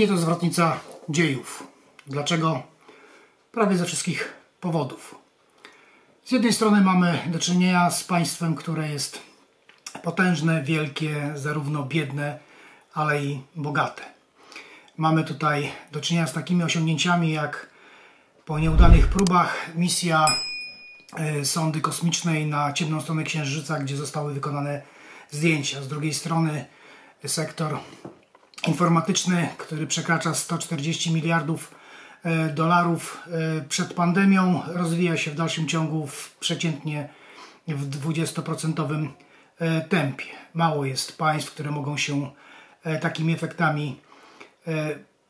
Indie to zwrotnica dziejów. Dlaczego? Prawie ze wszystkich powodów. Z jednej strony mamy do czynienia z państwem, które jest potężne, wielkie, zarówno biedne, ale i bogate. Mamy tutaj do czynienia z takimi osiągnięciami jak po nieudanych próbach misja e, sondy kosmicznej na ciemną stronę Księżyca, gdzie zostały wykonane zdjęcia. Z drugiej strony sektor informatyczny, który przekracza 140 miliardów e, dolarów e, przed pandemią, rozwija się w dalszym ciągu w przeciętnie w 20% e, tempie. Mało jest państw, które mogą się takimi efektami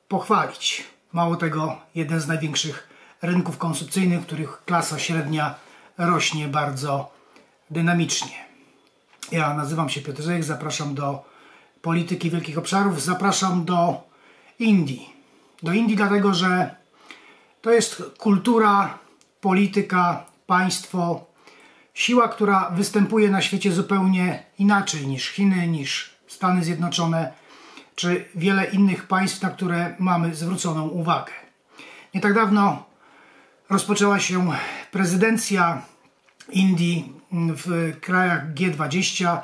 pochwalić. Mało tego, jeden z największych rynków konsumpcyjnych, w których klasa średnia rośnie bardzo dynamicznie. Ja nazywam się Piotr Zejek, zapraszam do polityki wielkich obszarów zapraszam do Indii. Do Indii dlatego, że to jest kultura, polityka, państwo, siła, która występuje na świecie zupełnie inaczej niż Chiny, niż Stany Zjednoczone, czy wiele innych państw, na które mamy zwróconą uwagę. Nie tak dawno rozpoczęła się prezydencja Indii w krajach G20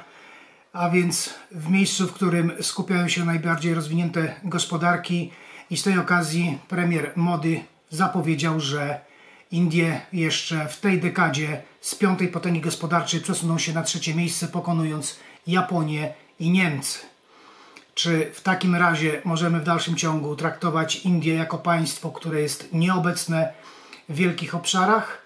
a więc w miejscu, w którym skupiają się najbardziej rozwinięte gospodarki i z tej okazji premier Mody zapowiedział, że Indie jeszcze w tej dekadzie z piątej potęgi gospodarczej przesuną się na trzecie miejsce, pokonując Japonię i Niemcy. Czy w takim razie możemy w dalszym ciągu traktować Indię jako państwo, które jest nieobecne w wielkich obszarach?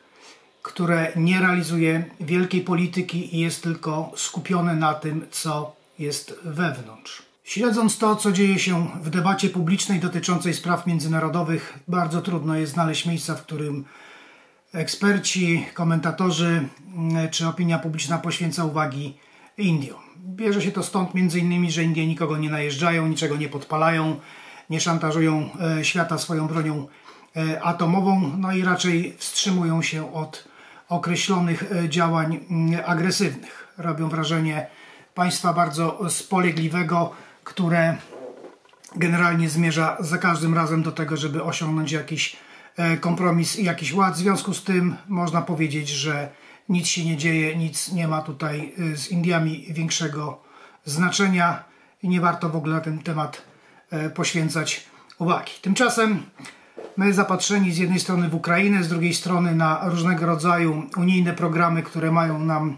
Które nie realizuje wielkiej polityki i jest tylko skupione na tym, co jest wewnątrz. Śledząc to, co dzieje się w debacie publicznej dotyczącej spraw międzynarodowych, bardzo trudno jest znaleźć miejsca, w którym eksperci, komentatorzy mm, czy opinia publiczna poświęca uwagi Indiom. Bierze się to stąd innymi, że Indie nikogo nie najeżdżają, niczego nie podpalają, nie szantażują e, świata swoją bronią e, atomową, no i raczej wstrzymują się od określonych e, działań mm, agresywnych. Robią wrażenie państwa bardzo spolegliwego, które generalnie zmierza za każdym razem do tego, żeby osiągnąć jakiś e, kompromis i jakiś ład. W związku z tym można powiedzieć, że nic się nie dzieje, nic nie ma tutaj e, z Indiami większego znaczenia i nie warto w ogóle na ten temat poświęcać uwagi. Tymczasem My zapatrzeni z jednej strony w Ukrainę, z drugiej strony na różnego rodzaju unijne programy, które mają nam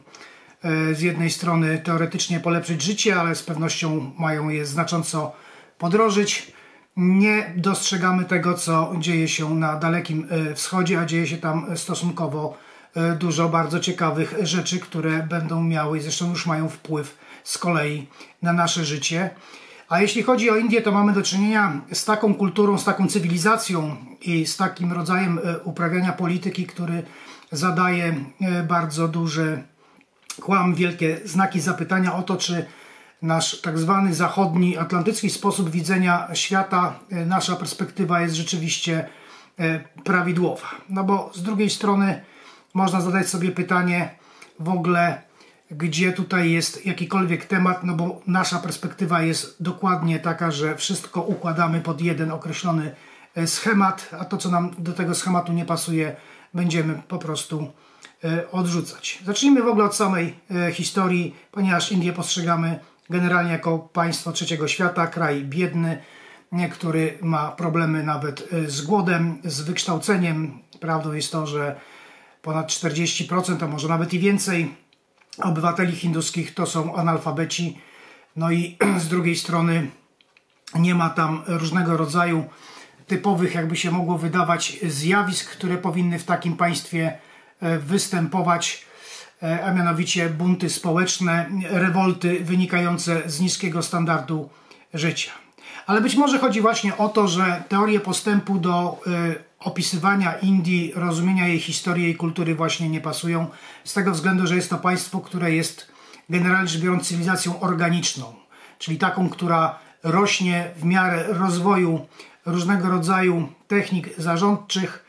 e, z jednej strony teoretycznie polepszyć życie, ale z pewnością mają je znacząco podrożyć. Nie dostrzegamy tego, co dzieje się na Dalekim e, Wschodzie, a dzieje się tam stosunkowo e, dużo bardzo ciekawych rzeczy, które będą miały, zresztą już mają wpływ z kolei na nasze życie. A jeśli chodzi o Indię, to mamy do czynienia z taką kulturą, z taką cywilizacją i z takim rodzajem e, uprawiania polityki, który zadaje e, bardzo duży kłam, wielkie znaki zapytania o to, czy nasz tak zwany zachodni, atlantycki sposób widzenia świata, e, nasza perspektywa jest rzeczywiście prawidłowa. No bo z drugiej strony można zadać sobie pytanie w ogóle, gdzie tutaj jest jakikolwiek temat, no bo nasza perspektywa jest dokładnie taka, że wszystko układamy pod jeden określony e, schemat, a to, co nam do tego schematu nie pasuje, będziemy po prostu e, odrzucać. Zacznijmy w ogóle od samej e, historii, ponieważ Indię postrzegamy generalnie jako państwo trzeciego świata, kraj biedny, który ma problemy nawet z głodem, z wykształceniem. Prawdą jest to, że ponad 40%, a może nawet i więcej obywateli hinduskich to są analfabeci. No i z drugiej strony nie ma tam różnego rodzaju typowych, jakby się mogło wydawać, zjawisk, które powinny w takim państwie e, występować, e, a mianowicie bunty społeczne, rewolty wynikające z niskiego standardu życia. Ale być może chodzi właśnie o to, że teorie postępu do e, opisywania Indii, rozumienia jej historii, jej kultury właśnie nie pasują, z tego względu, że jest to państwo, które jest generalnie rzecz biorąc cywilizacją organiczną, czyli taką, która rośnie w miarę rozwoju różnego rodzaju technik zarządczych,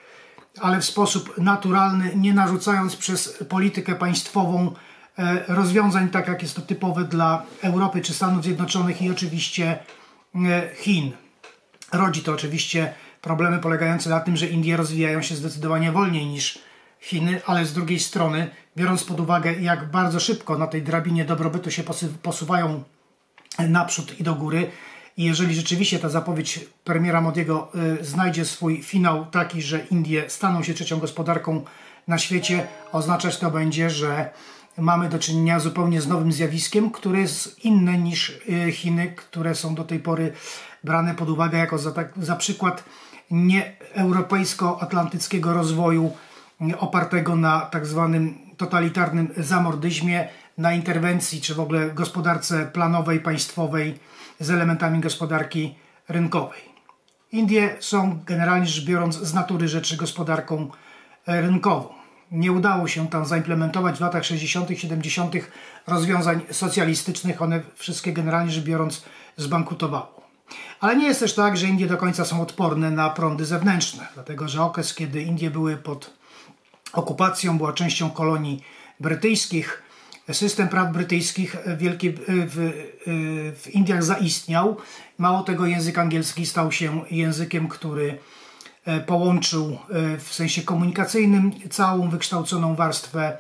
ale w sposób naturalny, nie narzucając przez politykę państwową e, rozwiązań, tak jak jest to typowe dla Europy czy Stanów Zjednoczonych i oczywiście Chin. Rodzi to oczywiście problemy polegające na tym, że Indie rozwijają się zdecydowanie wolniej niż Chiny, ale z drugiej strony, biorąc pod uwagę, jak bardzo szybko na tej drabinie dobrobytu się posuwają naprzód i do góry, i jeżeli rzeczywiście ta zapowiedź premiera Modiego y, znajdzie swój finał taki, że Indie staną się trzecią gospodarką na świecie, oznaczać to będzie, że mamy do czynienia zupełnie z nowym zjawiskiem, które jest inne niż y, Chiny, które są do tej pory brane pod uwagę jako za, tak, za przykład nieeuropejsko-atlantyckiego rozwoju y, opartego na tak zwanym totalitarnym zamordyzmie, na interwencji czy w ogóle gospodarce planowej, państwowej z elementami gospodarki rynkowej. Indie są generalnie rzecz biorąc z natury rzeczy gospodarką e, rynkową. Nie udało się tam zaimplementować w latach 60., 70. rozwiązań socjalistycznych, one wszystkie generalnie rzecz biorąc zbankrutowały. Ale nie jest też tak, że Indie do końca są odporne na prądy zewnętrzne, dlatego że okres, kiedy Indie były pod okupacją, była częścią kolonii brytyjskich, system praw brytyjskich w, w, Indiach zaistniał. Mało tego, język angielski stał się językiem, który połączył e, w sensie komunikacyjnym całą wykształconą warstwę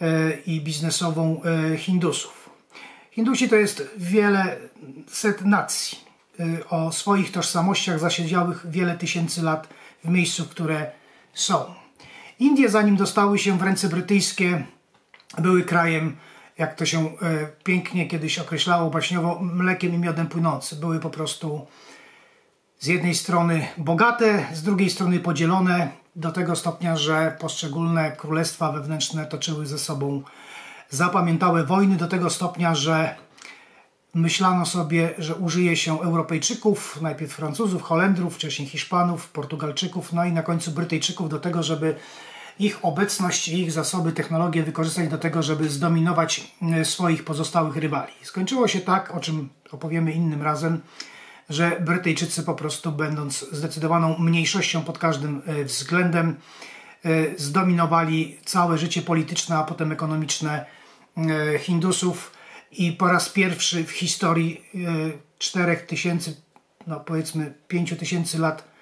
e, i biznesową Hindusów. Hindusi to jest wiele set nacji o swoich tożsamościach zasiedziałych wiele tysięcy lat w miejscu, które są. Indie, zanim dostały się w ręce brytyjskie, były krajem, jak to się e, pięknie kiedyś określało baśniowo, mlekiem i miodem płynący. Były po prostu z jednej strony bogate, z drugiej strony podzielone do tego stopnia, że poszczególne królestwa wewnętrzne toczyły ze sobą zapamiętałe wojny do tego stopnia, że myślano sobie, że użyje się Europejczyków, najpierw Francuzów, Holendrów, wcześniej Hiszpanów, Portugalczyków, no i na końcu Brytyjczyków do tego, żeby ich obecność ich zasoby, technologie wykorzystać do tego, żeby zdominować e, swoich pozostałych rywali. Skończyło się tak, o czym opowiemy innym razem, że Brytyjczycy po prostu będąc zdecydowaną mniejszością pod każdym e, względem e, zdominowali całe życie polityczne, a potem ekonomiczne Hindusów i po raz pierwszy w historii 4000, no powiedzmy 5000 lat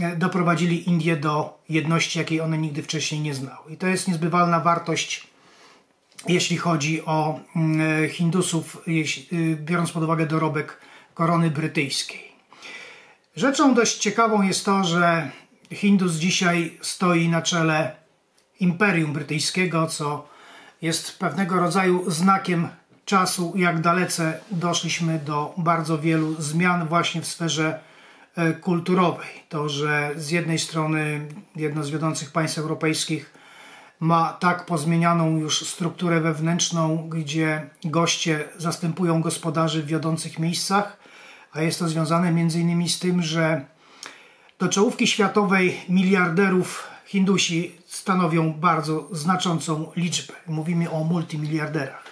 E, doprowadzili Indię do jedności, jakiej one nigdy wcześniej nie znały. I to jest niezbywalna wartość, jeśli chodzi o mm, e, Hindusów, e, biorąc pod uwagę dorobek korony brytyjskiej. Rzeczą dość ciekawą jest to, że Hindus dzisiaj stoi na czele Imperium Brytyjskiego, co jest pewnego rodzaju znakiem czasu, jak dalece doszliśmy do bardzo wielu zmian właśnie w sferze E, kulturowej. To, że z jednej strony jedno z wiodących państw europejskich ma tak pozmienianą już strukturę wewnętrzną, gdzie goście zastępują gospodarzy w wiodących miejscach, a jest to związane innymi z tym, że do czołówki światowej miliarderów Hindusi stanowią bardzo znaczącą liczbę. Mówimy o multimiliarderach.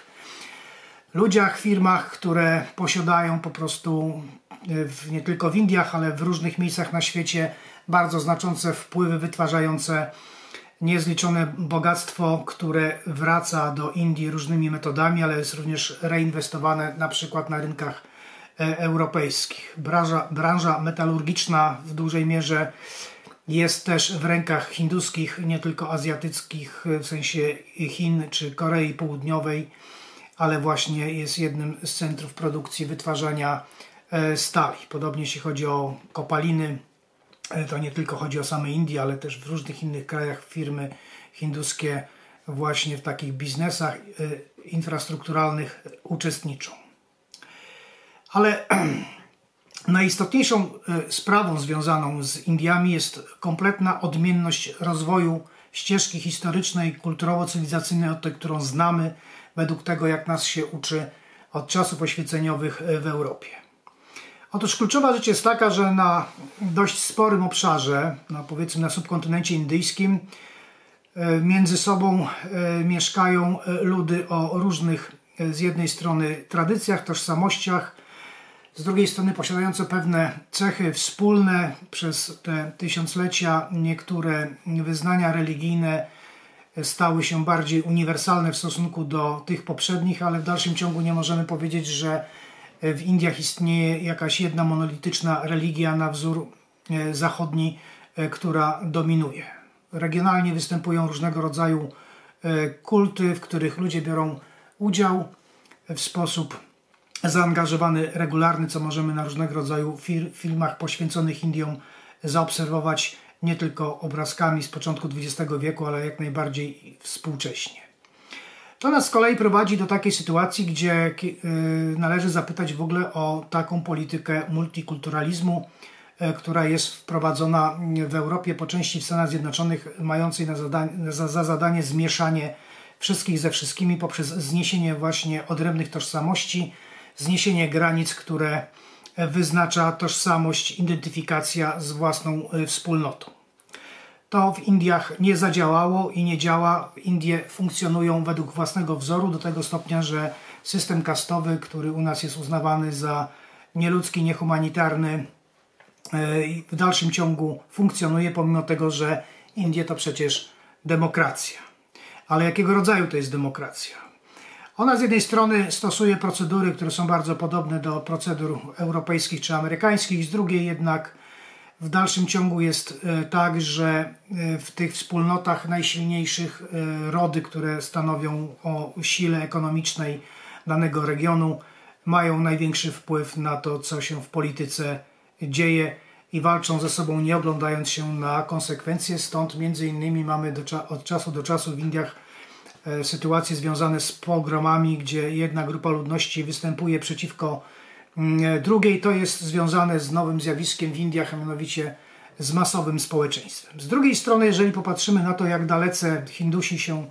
Ludziach, firmach, które posiadają po prostu w, nie tylko w Indiach, ale w różnych miejscach na świecie bardzo znaczące wpływy wytwarzające niezliczone bogactwo, które wraca do Indii różnymi metodami, ale jest również reinwestowane na przykład na rynkach e, europejskich. Branża, branża metalurgiczna w dużej mierze jest też w rękach hinduskich, nie tylko azjatyckich, w sensie Chin czy Korei Południowej, ale właśnie jest jednym z centrów produkcji wytwarzania E, stali. Podobnie jeśli chodzi o kopaliny, e, to nie tylko chodzi o same Indie, ale też w różnych innych krajach firmy hinduskie właśnie w takich biznesach e, infrastrukturalnych uczestniczą. Ale najistotniejszą sprawą związaną z Indiami jest kompletna odmienność rozwoju ścieżki historycznej, kulturowo-cywilizacyjnej od tej, którą znamy, według tego, jak nas się uczy od czasów oświeceniowych w Europie. Otóż kluczowa rzecz jest taka, że na dość sporym obszarze, no powiedzmy na subkontynencie indyjskim, e, między sobą e, mieszkają e, ludy o różnych z jednej strony tradycjach, tożsamościach, z drugiej strony posiadające pewne cechy wspólne przez te tysiąclecia. Niektóre wyznania religijne stały się bardziej uniwersalne w stosunku do tych poprzednich, ale w dalszym ciągu nie możemy powiedzieć, że w Indiach istnieje jakaś jedna monolityczna religia na wzór zachodni, która dominuje. Regionalnie występują różnego rodzaju kulty, w których ludzie biorą udział w sposób zaangażowany, regularny, co możemy na różnego rodzaju filmach poświęconych Indiom zaobserwować nie tylko obrazkami z początku XX wieku, ale jak najbardziej współcześnie. To nas z kolei prowadzi do takiej sytuacji, gdzie y, należy zapytać w ogóle o taką politykę multikulturalizmu, y, która jest wprowadzona w Europie, po części w Stanach Zjednoczonych, mającej na zadanie, za, za zadanie zmieszanie wszystkich ze wszystkimi poprzez zniesienie właśnie odrębnych tożsamości, zniesienie granic, które wyznacza tożsamość, identyfikacja z własną y, wspólnotą. To w Indiach nie zadziałało i nie działa. Indie funkcjonują według własnego wzoru do tego stopnia, że system kastowy, który u nas jest uznawany za nieludzki, niehumanitarny, y, w dalszym ciągu funkcjonuje, pomimo tego, że Indie to przecież demokracja. Ale jakiego rodzaju to jest demokracja? Ona z jednej strony stosuje procedury, które są bardzo podobne do procedur europejskich czy amerykańskich, z drugiej jednak w dalszym ciągu jest e, tak, że e, w tych wspólnotach najsilniejszych e, rody, które stanowią o sile ekonomicznej danego regionu, mają największy wpływ na to, co się w polityce dzieje i walczą ze sobą, nie oglądając się na konsekwencje. Stąd między innymi mamy do, od czasu do czasu w Indiach sytuacje związane z pogromami, gdzie jedna grupa ludności występuje przeciwko mm, e, drugiej. To jest związane z nowym zjawiskiem w Indiach, a mianowicie z masowym społeczeństwem. Z drugiej strony, jeżeli popatrzymy na to, jak dalece Hindusi się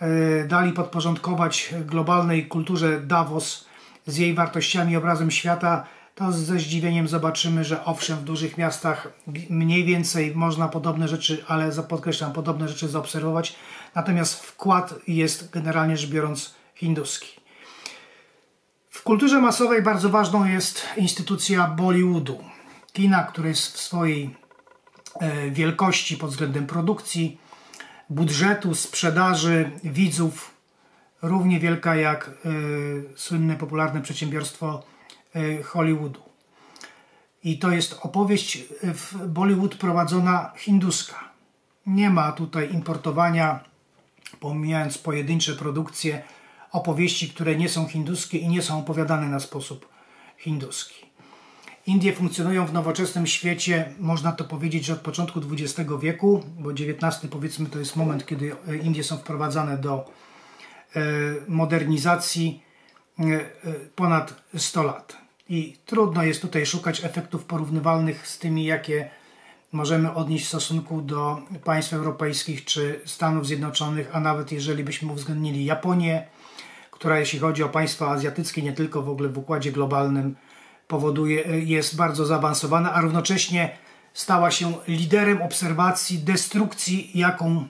e, dali podporządkować globalnej kulturze Davos z jej wartościami obrazem świata, to ze zdziwieniem zobaczymy, że owszem, w dużych miastach mniej więcej można podobne rzeczy, ale podkreślam, podobne rzeczy zaobserwować, natomiast wkład jest generalnie rzecz biorąc hinduski. W kulturze masowej bardzo ważną jest instytucja Bollywoodu, kina, które jest w swojej e, wielkości pod względem produkcji, budżetu, sprzedaży, widzów, równie wielka jak y, słynne, popularne przedsiębiorstwo Hollywoodu. I to jest opowieść w Bollywood prowadzona hinduska. Nie ma tutaj importowania pomijając pojedyncze produkcje, opowieści, które nie są hinduskie i nie są opowiadane na sposób hinduski. Indie funkcjonują w nowoczesnym świecie, można to powiedzieć, że od początku XX wieku, bo XIX powiedzmy to jest moment, kiedy Indie są wprowadzane do e, modernizacji e, e, ponad 100 lat. I trudno jest tutaj szukać efektów porównywalnych z tymi, jakie możemy odnieść w stosunku do państw europejskich czy Stanów Zjednoczonych, a nawet jeżeli byśmy uwzględnili Japonię, która jeśli chodzi o państwa azjatyckie, nie tylko w ogóle w układzie globalnym, powoduje, jest bardzo zaawansowana, a równocześnie stała się liderem obserwacji destrukcji, jaką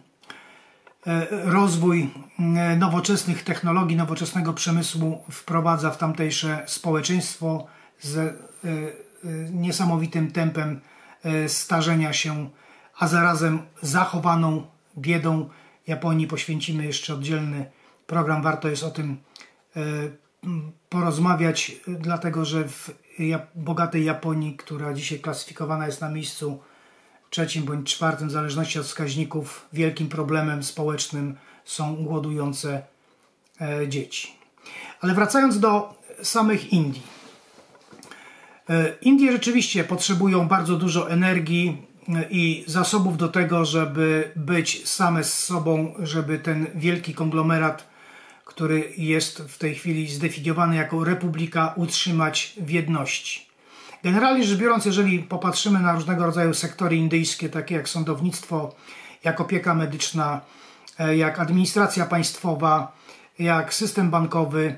rozwój e, nowoczesnych technologii, nowoczesnego przemysłu wprowadza w tamtejsze społeczeństwo z e, niesamowitym tempem E, starzenia się, a zarazem zachowaną biedą Japonii poświęcimy jeszcze oddzielny program. Warto jest o tym e, porozmawiać, dlatego że w bogatej Japonii, która dzisiaj klasyfikowana jest na miejscu trzecim bądź czwartym, w zależności od wskaźników, wielkim problemem społecznym są głodujące e, dzieci. Ale wracając do samych Indii. E, Indie rzeczywiście potrzebują bardzo dużo energii e, i zasobów do tego, żeby być same z sobą, żeby ten wielki konglomerat, który jest w tej chwili zdefiniowany jako republika, utrzymać w jedności. Generalnie rzecz biorąc, jeżeli popatrzymy na różnego rodzaju sektory indyjskie, takie jak sądownictwo, jak opieka medyczna, e, jak administracja państwowa, jak system bankowy,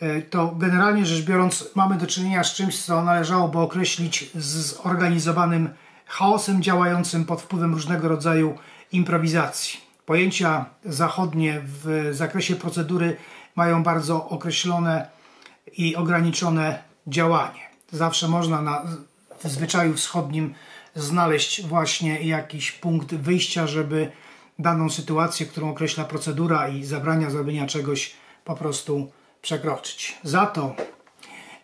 E, to generalnie rzecz biorąc mamy do czynienia z czymś, co należałoby określić zorganizowanym chaosem działającym pod wpływem różnego rodzaju improwizacji. Pojęcia zachodnie w zakresie procedury mają bardzo określone i ograniczone działanie. Zawsze można na, w zwyczaju wschodnim znaleźć właśnie jakiś punkt wyjścia, żeby daną sytuację, którą określa procedura i zabrania zrobienia czegoś po prostu przekroczyć. Za to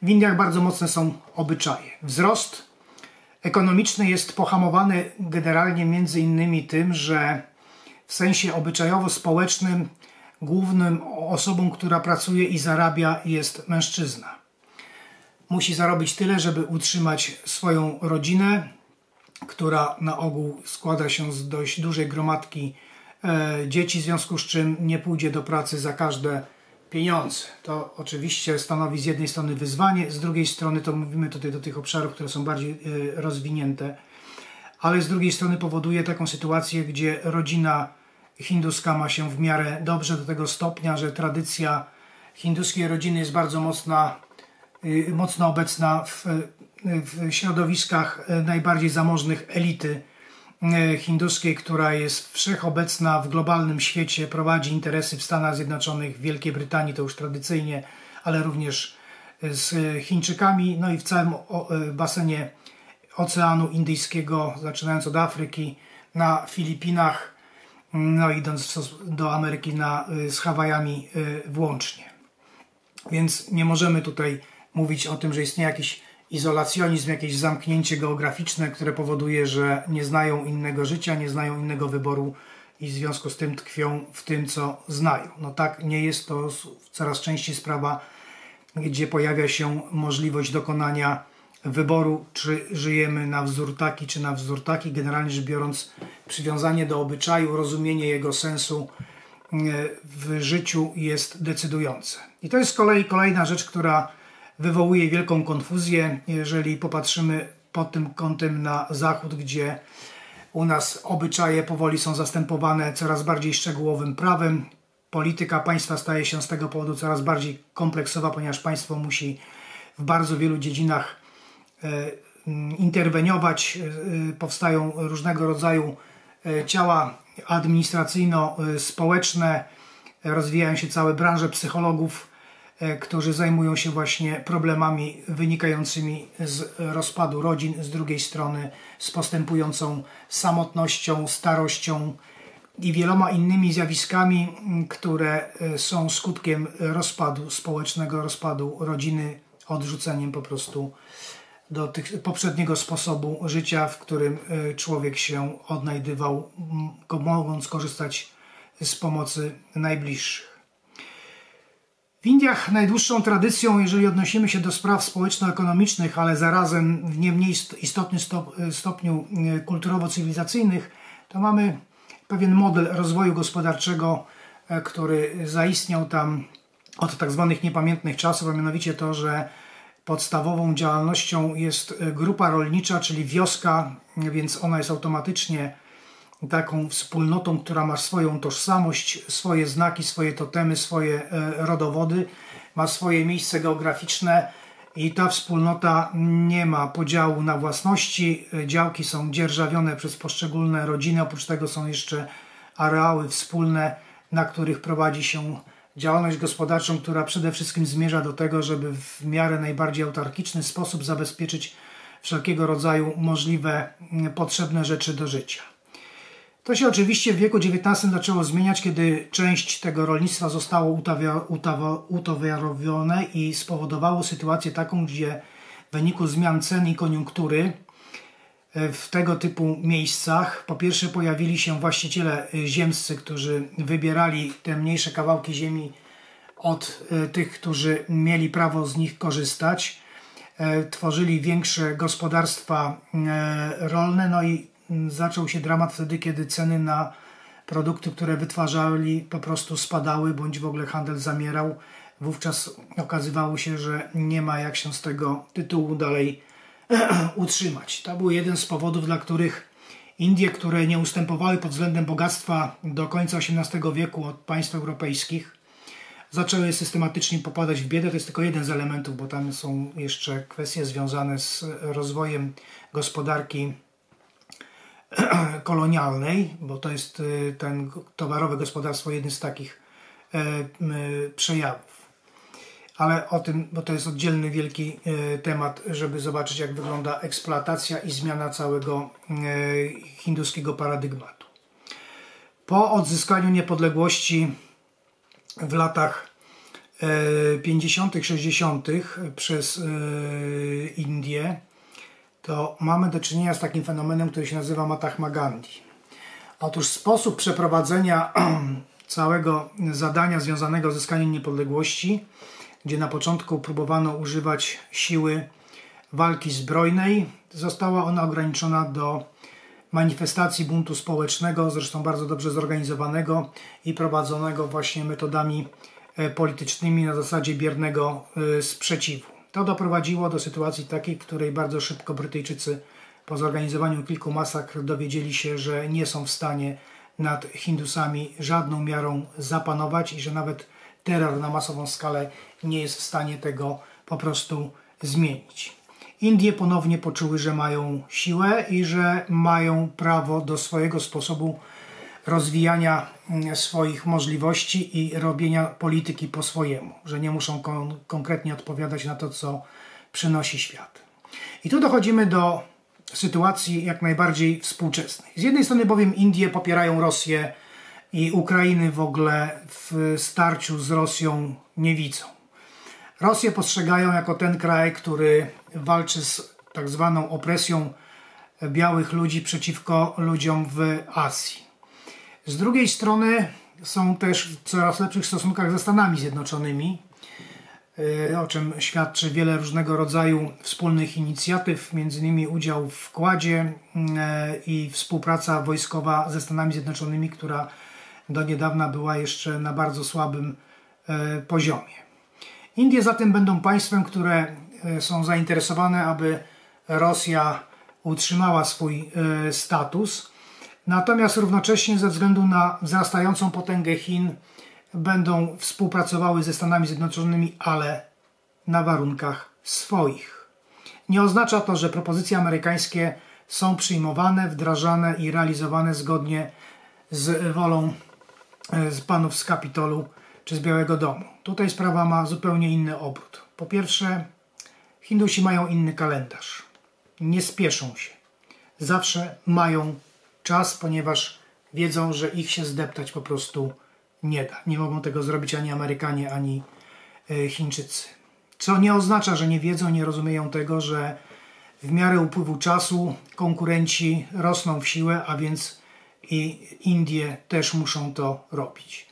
w Indiach bardzo mocne są obyczaje. Wzrost ekonomiczny jest pohamowany generalnie między innymi tym, że w sensie obyczajowo-społecznym głównym osobą, która pracuje i zarabia jest mężczyzna. Musi zarobić tyle, żeby utrzymać swoją rodzinę, która na ogół składa się z dość dużej gromadki e, dzieci, w związku z czym nie pójdzie do pracy za każde pieniądze. To oczywiście stanowi z jednej strony wyzwanie, z drugiej strony to mówimy tutaj do tych obszarów, które są bardziej e, rozwinięte, ale z drugiej strony powoduje taką sytuację, gdzie rodzina hinduska ma się w miarę dobrze do tego stopnia, że tradycja hinduskiej rodziny jest bardzo mocna, mocno obecna w, w środowiskach najbardziej zamożnych elity y, hinduskiej, która jest wszechobecna w globalnym świecie, prowadzi interesy w Stanach Zjednoczonych, w Wielkiej Brytanii to już tradycyjnie, ale również z Chińczykami, no i w całym y, basenie Oceanu Indyjskiego, zaczynając od Afryki, na Filipinach, no idąc do Ameryki na, y, z Hawajami y, włącznie. Więc nie możemy tutaj mówić o tym, że istnieje jakiś izolacjonizm, jakieś zamknięcie geograficzne, które powoduje, że nie znają innego życia, nie znają innego wyboru i w związku z tym tkwią w tym, co znają. No tak, nie jest to coraz częściej sprawa, gdzie pojawia się możliwość dokonania wyboru, czy żyjemy na wzór taki, czy na wzór taki. Generalnie rzecz biorąc, przywiązanie do obyczaju, rozumienie jego sensu e, w życiu jest decydujące. I to jest z kolei kolejna rzecz, która wywołuje wielką konfuzję, jeżeli popatrzymy pod tym kątem na zachód, gdzie u nas obyczaje powoli są zastępowane coraz bardziej szczegółowym prawem. Polityka państwa staje się z tego powodu coraz bardziej kompleksowa, ponieważ państwo musi w bardzo wielu dziedzinach E, interweniować. E, powstają różnego rodzaju e, ciała administracyjno-społeczne, rozwijają się całe branże psychologów, którzy zajmują się właśnie problemami wynikającymi z rozpadu rodzin, z drugiej strony z postępującą samotnością, starością i wieloma innymi zjawiskami, które są skutkiem rozpadu społecznego, rozpadu rodziny, odrzuceniem po prostu do tych, poprzedniego sposobu życia, w którym e, człowiek się odnajdywał, mogąc korzystać z pomocy najbliższych. W Indiach najdłuższą tradycją, jeżeli odnosimy się do spraw społeczno-ekonomicznych, ale zarazem w nie mniej istotnym stopniu e, kulturowo-cywilizacyjnych, to mamy pewien model rozwoju gospodarczego, e, który zaistniał tam od tak zwanych niepamiętnych czasów, a mianowicie to, że podstawową działalnością jest e, grupa rolnicza, czyli wioska, więc ona jest automatycznie taką wspólnotą, która ma swoją tożsamość, swoje znaki, swoje totemy, swoje e, rodowody, ma swoje miejsce geograficzne i ta wspólnota nie ma podziału na własności. Działki są dzierżawione przez poszczególne rodziny, oprócz tego są jeszcze areały wspólne, na których prowadzi się działalność gospodarczą, która przede wszystkim zmierza do tego, żeby w miarę najbardziej autarkiczny sposób zabezpieczyć wszelkiego rodzaju możliwe potrzebne rzeczy do życia. To się oczywiście w wieku XIX zaczęło zmieniać, kiedy część tego rolnictwa zostało utowarowione i spowodowało sytuację taką, gdzie w wyniku zmian cen i koniunktury E, w tego typu miejscach po pierwsze pojawili się właściciele e, ziemscy, którzy wybierali te mniejsze kawałki ziemi od e, tych, którzy mieli prawo z nich korzystać. Tworzyli większe gospodarstwa rolne, no i zaczął się dramat wtedy, kiedy ceny na produkty, które wytwarzali, po prostu spadały, bądź w ogóle handel zamierał. Wówczas okazywało się, że nie ma jak się z tego tytułu dalej utrzymać. To był jeden z powodów, dla których Indie, które nie ustępowały pod względem bogactwa do końca XVIII wieku od państw europejskich, zaczęły systematycznie popadać w biedę. To jest tylko jeden z elementów, bo tam są jeszcze kwestie związane z rozwojem gospodarki kolonialnej, bo to jest y, ten towarowe gospodarstwo jeden z takich e, przejawów ale o tym, bo to jest oddzielny wielki e, temat, żeby zobaczyć, jak wygląda eksploatacja i zmiana całego e, hinduskiego paradygmatu. Po odzyskaniu niepodległości w latach 50., 60. przez Indię, to mamy do czynienia z takim fenomenem, który się nazywa Mahatma Gandhi. Otóż sposób przeprowadzenia całego zadania związanego z zyskaniem niepodległości, gdzie na początku próbowano używać siły walki zbrojnej, została ona ograniczona do manifestacji buntu społecznego, zresztą bardzo dobrze zorganizowanego i prowadzonego właśnie metodami e, politycznymi na zasadzie biernego e, sprzeciwu. To doprowadziło do sytuacji takiej, której bardzo szybko Brytyjczycy po zorganizowaniu kilku masakr dowiedzieli się, że nie są w stanie nad Hindusami żadną miarą zapanować i że nawet terror na masową skalę nie jest w stanie tego po prostu zmienić. Indie ponownie poczuły, że mają siłę i że mają prawo do swojego sposobu rozwijania mm, swoich możliwości i robienia polityki po swojemu, że nie muszą kon konkretnie odpowiadać na to, co przynosi świat. I tu dochodzimy do sytuacji jak najbardziej współczesnej. Z jednej strony bowiem Indie popierają Rosję i Ukrainy w ogóle w starciu z Rosją nie widzą. Rosję postrzegają jako ten kraj, który walczy z tak zwaną opresją białych ludzi przeciwko ludziom w Azji. Z drugiej strony są też w coraz lepszych stosunkach ze Stanami Zjednoczonymi, y, o czym świadczy wiele różnego rodzaju wspólnych inicjatyw, m.in. udział w wkładzie y, i współpraca wojskowa ze Stanami Zjednoczonymi, która do niedawna była jeszcze na bardzo słabym y, poziomie. Indie zatem będą państwem, które są zainteresowane, aby Rosja utrzymała swój status Natomiast równocześnie ze względu na wzrastającą potęgę Chin będą współpracowały ze Stanami Zjednoczonymi, ale na warunkach swoich. Nie oznacza to, że propozycje amerykańskie są przyjmowane, wdrażane i realizowane zgodnie z wolą e, z panów z Kapitolu czy z Białego Domu. Tutaj sprawa ma zupełnie inny obrót. Po pierwsze, Hindusi mają inny kalendarz. Nie spieszą się. Zawsze mają czas, ponieważ wiedzą, że ich się zdeptać po prostu nie da. Nie mogą tego zrobić ani Amerykanie, ani e, Chińczycy. Co nie oznacza, że nie wiedzą, nie rozumieją tego, że w miarę upływu czasu konkurenci rosną w siłę, a więc i Indie też muszą to robić.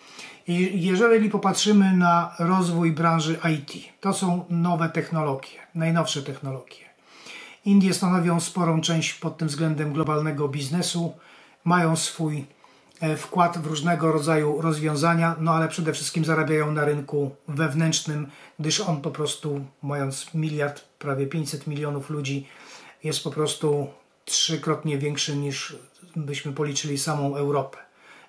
Jeżeli popatrzymy na rozwój branży IT, to są nowe technologie, najnowsze technologie. Indie stanowią sporą część pod tym względem globalnego biznesu, mają swój e, wkład w różnego rodzaju rozwiązania, no ale przede wszystkim zarabiają na rynku wewnętrznym, gdyż on po prostu, mając miliard, prawie 500 milionów ludzi, jest po prostu trzykrotnie większy niż byśmy policzyli samą Europę.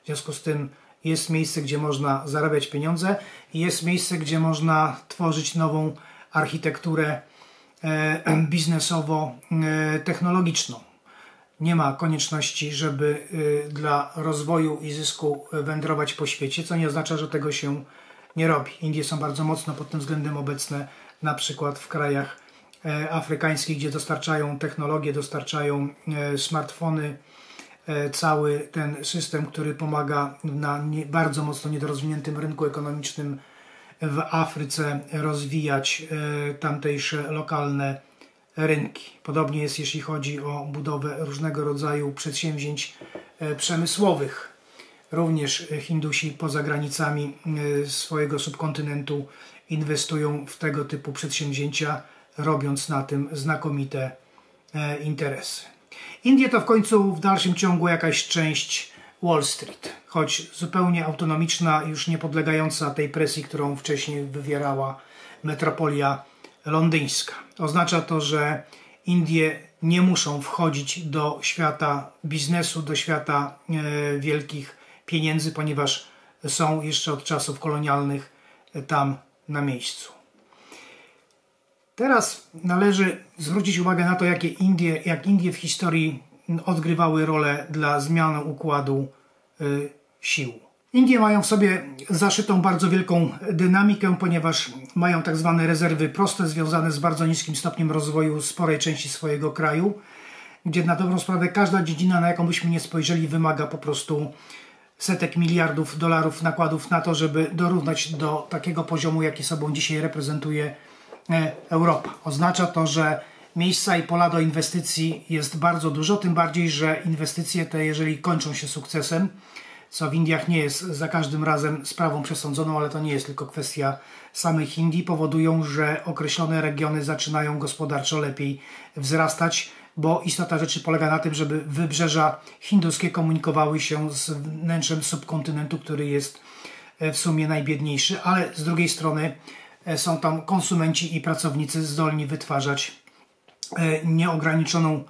W związku z tym jest miejsce, gdzie można zarabiać pieniądze jest miejsce, gdzie można tworzyć nową architekturę biznesowo-technologiczną. Nie ma konieczności, żeby y, dla rozwoju i zysku wędrować po świecie, co nie oznacza, że tego się nie robi. Indie są bardzo mocno pod tym względem obecne, na przykład w krajach e, afrykańskich, gdzie dostarczają technologie, dostarczają e, smartfony, e, cały ten system, który pomaga na bardzo mocno niedorozwiniętym rynku ekonomicznym w Afryce rozwijać tamtejsze lokalne rynki. Podobnie jest, jeśli chodzi o budowę różnego rodzaju przedsięwzięć e, przemysłowych. Również Hindusi poza granicami e, swojego subkontynentu inwestują w tego typu przedsięwzięcia, robiąc na tym znakomite e, interesy. Indie to w końcu w dalszym ciągu jakaś część Wall Street, choć zupełnie autonomiczna, już nie podlegająca tej presji, którą wcześniej wywierała metropolia londyńska. Oznacza to, że Indie nie muszą wchodzić do świata biznesu, do świata e, wielkich pieniędzy, ponieważ są jeszcze od czasów kolonialnych tam na miejscu. Teraz należy zwrócić uwagę na to, jakie Indie, jak Indie w historii odgrywały rolę dla zmiany układu y, sił. Indie mają w sobie zaszytą bardzo wielką dynamikę, ponieważ mają tak zwane rezerwy proste związane z bardzo niskim stopniem rozwoju sporej części swojego kraju, gdzie na dobrą sprawę każda dziedzina, na jaką byśmy nie spojrzeli, wymaga po prostu setek miliardów dolarów nakładów na to, żeby dorównać do takiego poziomu, jaki sobą dzisiaj reprezentuje e, Europa. Oznacza to, że miejsca i pola do inwestycji jest bardzo dużo, tym bardziej, że inwestycje te, jeżeli kończą się sukcesem, co w Indiach nie jest za każdym razem sprawą przesądzoną, ale to nie jest tylko kwestia samych Indii, powodują, że określone regiony zaczynają gospodarczo lepiej wzrastać, bo istota rzeczy polega na tym, żeby wybrzeża hinduskie komunikowały się z wnętrzem subkontynentu, który jest e, w sumie najbiedniejszy, ale z drugiej strony e, są tam konsumenci i pracownicy zdolni wytwarzać e, nieograniczoną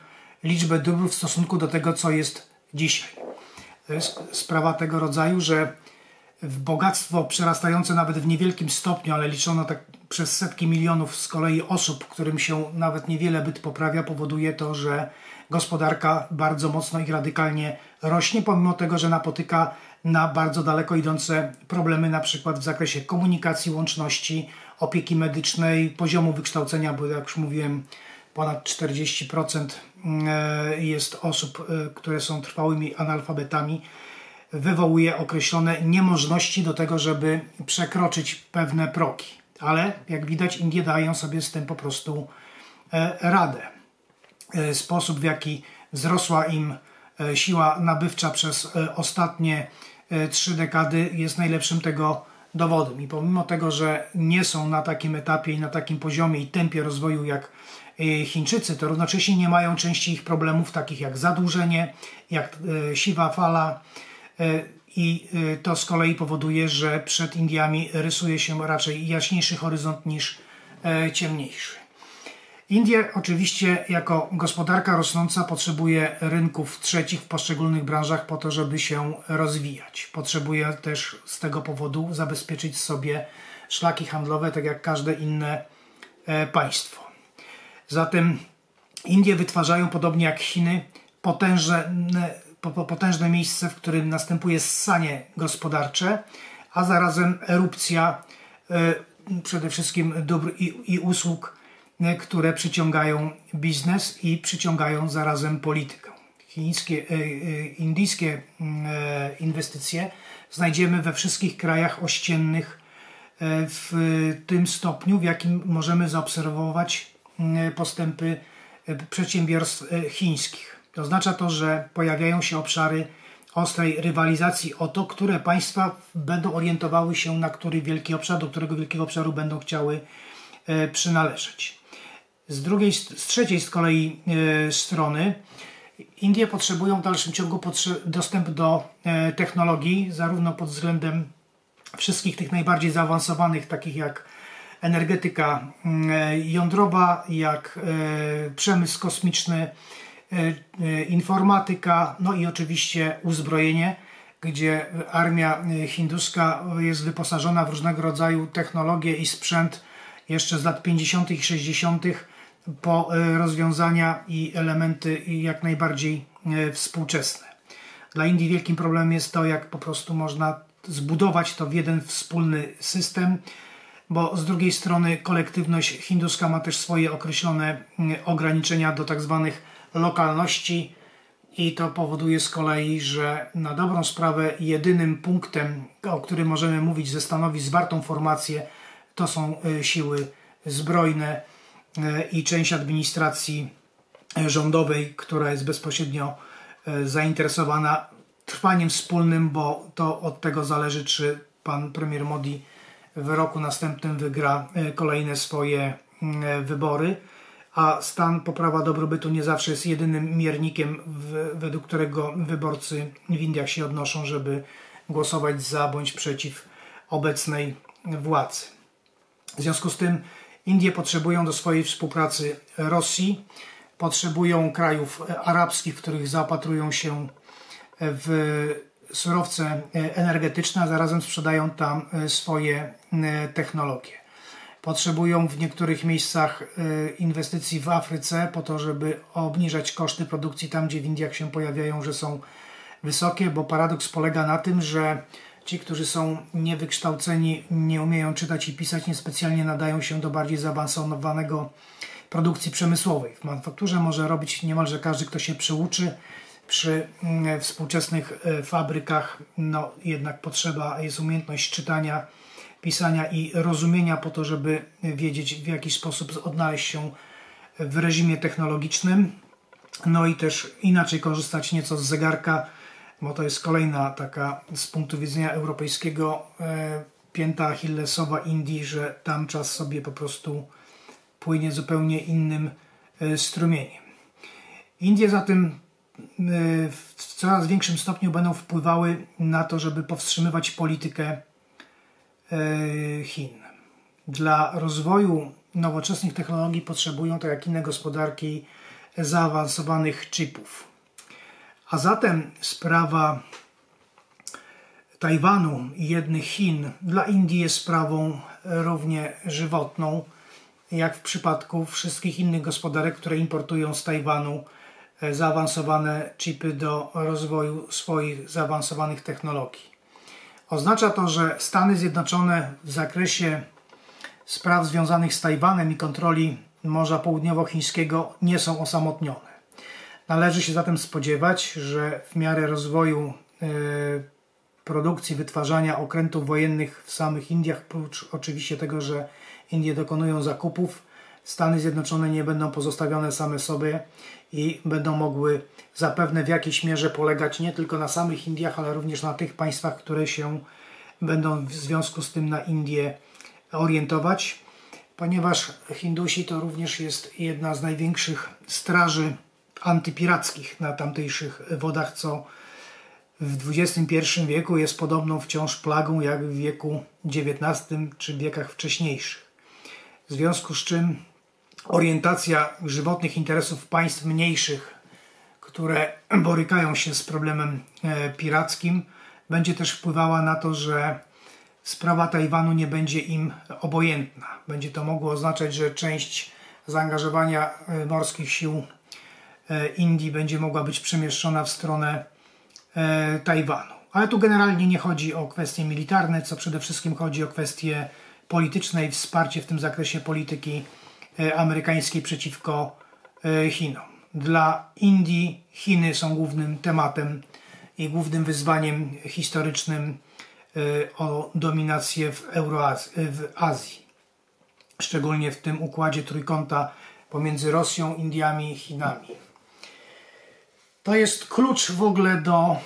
liczbę dóbr w stosunku do tego, co jest dzisiaj. Sprawa tego rodzaju, że bogactwo przerastające nawet w niewielkim stopniu, ale liczono tak przez setki milionów z kolei osób, którym się nawet niewiele byt poprawia, powoduje to, że gospodarka bardzo mocno i radykalnie rośnie, pomimo tego, że napotyka na bardzo daleko idące problemy, na przykład w zakresie komunikacji, łączności, opieki medycznej, poziomu wykształcenia, bo jak już mówiłem, ponad 40% e, jest osób, e, które są trwałymi analfabetami wywołuje określone niemożności do tego, żeby przekroczyć pewne progi. Ale jak widać, Indie dają sobie z tym po prostu e, radę. Sposób, w jaki wzrosła im siła nabywcza przez ostatnie trzy dekady, jest najlepszym tego dowodem. I pomimo tego, że nie są na takim etapie i na takim poziomie i tempie rozwoju jak Chińczycy, to równocześnie nie mają części ich problemów, takich jak zadłużenie, jak siwa fala, E, i e, to z kolei powoduje, że przed Indiami rysuje się raczej jaśniejszy horyzont niż e, ciemniejszy. Indie oczywiście jako gospodarka rosnąca potrzebuje rynków trzecich w poszczególnych branżach po to, żeby się rozwijać. Potrzebuje też z tego powodu zabezpieczyć sobie szlaki handlowe, tak jak każde inne państwo. Zatem Indie wytwarzają, podobnie jak Chiny, potężne potężne miejsce, w którym następuje ssanie gospodarcze, a zarazem erupcja e, przede wszystkim dóbr i, usług, e, które przyciągają biznes i przyciągają zarazem politykę. Chińskie, e, indyjskie mm, inwestycje znajdziemy we wszystkich krajach ościennych w tym stopniu, w jakim możemy zaobserwować postępy przedsiębiorstw chińskich. Oznacza to, że pojawiają się obszary ostrej rywalizacji o to, które państwa będą orientowały się na który wielki obszar, do którego wielkiego obszaru będą chciały e, przynależeć. Z, drugiej, z trzeciej z kolei e, strony Indie potrzebują w dalszym ciągu dostęp do e, technologii, zarówno pod względem wszystkich tych najbardziej zaawansowanych, takich jak energetyka jądrowa, jak przemysł kosmiczny, E, e, informatyka, no i oczywiście uzbrojenie, gdzie armia e, hinduska jest wyposażona w różnego rodzaju technologie i sprzęt jeszcze z lat 50. i 60. po rozwiązania i elementy jak najbardziej współczesne. Dla Indii wielkim problemem jest to, jak po prostu można zbudować to w jeden wspólny system, bo z drugiej strony kolektywność hinduska ma też swoje określone ograniczenia do tak zwanych lokalności i to powoduje z kolei, że na dobrą sprawę jedynym punktem, o którym możemy mówić ze stanowi zwartą formację, to są e, siły zbrojne e, i część administracji rządowej, która jest bezpośrednio zainteresowana trwaniem wspólnym, bo to od tego zależy, czy pan premier Modi w roku następnym wygra kolejne swoje wybory a stan poprawa dobrobytu nie zawsze jest jedynym miernikiem, według którego wyborcy w Indiach się odnoszą, żeby głosować za bądź przeciw obecnej władzy. W związku z tym Indie potrzebują do swojej współpracy Rosji, potrzebują krajów arabskich, w których zaopatrują się w surowce energetyczne, a zarazem sprzedają tam swoje technologie potrzebują w niektórych miejscach inwestycji w Afryce po to, żeby obniżać koszty produkcji tam, gdzie w Indiach się pojawiają, że są wysokie, bo paradoks polega na tym, że ci, którzy są niewykształceni, nie umieją czytać i pisać, niespecjalnie nadają się do bardziej zaawansowanego produkcji przemysłowej. W manufakturze może robić niemalże każdy, kto się przyuczy. Przy mm, współczesnych e, fabrykach no, jednak potrzeba jest umiejętność czytania, pisania i rozumienia po to, żeby wiedzieć w jaki sposób odnaleźć się w reżimie technologicznym. No i też inaczej korzystać nieco z zegarka, bo to jest kolejna taka z punktu widzenia europejskiego e, pięta achillesowa Indii, że tam czas sobie po prostu płynie zupełnie innym e, strumieniem. Indie zatem w coraz większym stopniu będą wpływały na to, żeby powstrzymywać politykę e, Chin. Dla rozwoju nowoczesnych technologii potrzebują, tak jak inne gospodarki, zaawansowanych chipów. A zatem sprawa Tajwanu i jednych Chin dla Indii jest sprawą równie żywotną, jak w przypadku wszystkich innych gospodarek, które importują z Tajwanu zaawansowane chipy do rozwoju swoich zaawansowanych technologii. Oznacza to, że Stany Zjednoczone w zakresie spraw związanych z Tajwanem i kontroli Morza Południowochińskiego nie są osamotnione. Należy się zatem spodziewać, że w miarę rozwoju e, produkcji, wytwarzania okrętów wojennych w samych Indiach, prócz oczywiście tego, że Indie dokonują zakupów, Stany Zjednoczone nie będą pozostawione same sobie i będą mogły zapewne w jakiejś mierze polegać nie tylko na samych Indiach, ale również na tych państwach, które się będą w związku z tym na Indie orientować, ponieważ Hindusi to również jest jedna z największych straży antypirackich na tamtejszych wodach, co w XXI wieku jest podobną wciąż plagą jak w wieku XIX czy w wiekach wcześniejszych. W związku z czym orientacja żywotnych interesów państw mniejszych, które borykają się z problemem e, pirackim, będzie też wpływała na to, że sprawa Tajwanu nie będzie im obojętna. Będzie to mogło oznaczać, że część zaangażowania e, morskich sił e, Indii będzie mogła być przemieszczona w stronę Tajwanu. Ale tu generalnie nie chodzi o kwestie militarne, co przede wszystkim chodzi o kwestie polityczne i wsparcie w tym zakresie polityki amerykańskiej przeciwko e, Chinom. Dla Indii Chiny są głównym tematem i głównym wyzwaniem historycznym e, o dominację w, Euroazji, w Azji. Szczególnie w tym układzie trójkąta pomiędzy Rosją, Indiami i Chinami. To jest klucz w ogóle do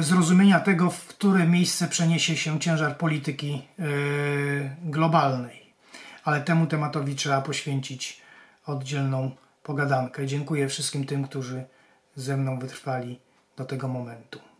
zrozumienia tego, w które miejsce przeniesie się ciężar polityki globalnej ale temu tematowi trzeba poświęcić oddzielną pogadankę. Dziękuję wszystkim tym, którzy ze mną wytrwali do tego momentu.